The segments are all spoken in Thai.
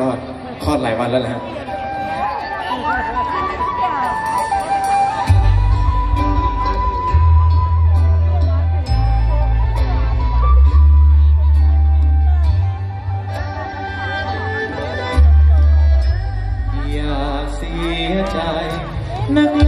ลอดคลอดหลายวันแล้วนะฮะอย่าเสียใจนะ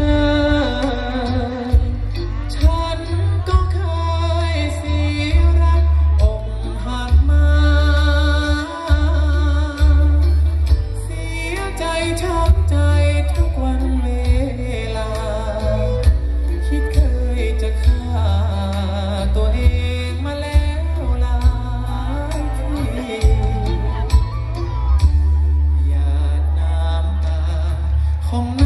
Come on.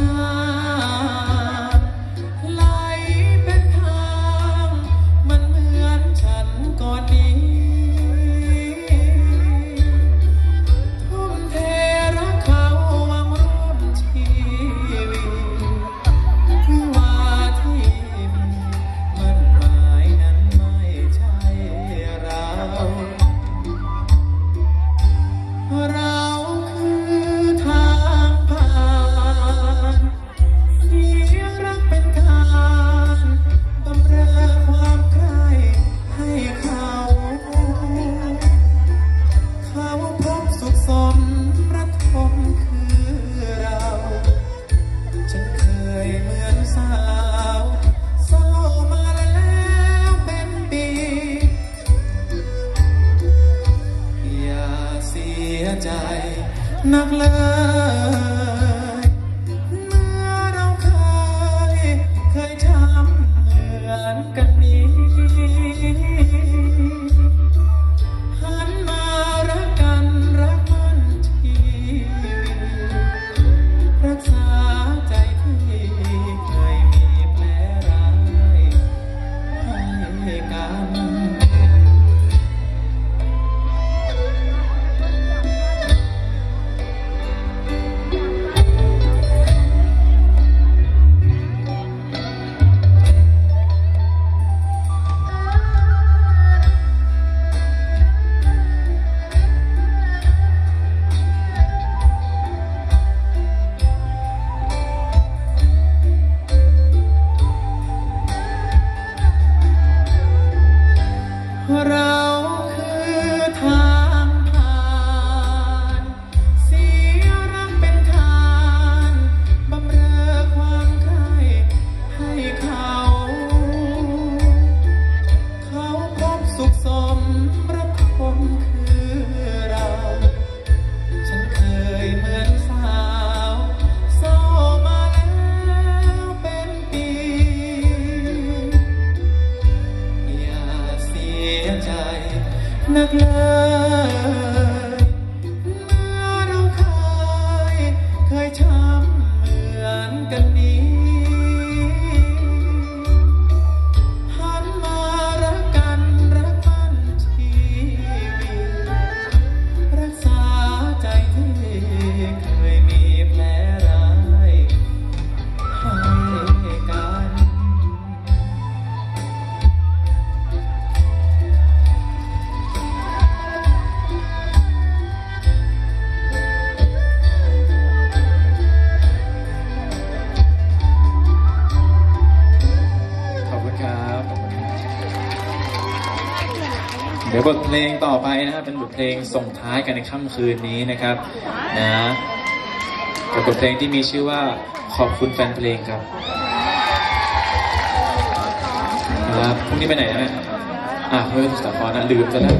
จ นักเลยเมื่อเราเคย เคยทำเหมือนกันนี้ nước lớn เดี๋ยวบทเพลงต่อไปนะครับเป็นบทเพลงส่งท้ายกันในค่ำคืนนี้นะครับนะกับบทเพลงที่มีชื่อว่าขอบคุณแฟนเพลงครับนะครับพรุ่งนี้ไปไหนนะอะเพื่อนสตาร์ฟอนนะลืมซะแล้ว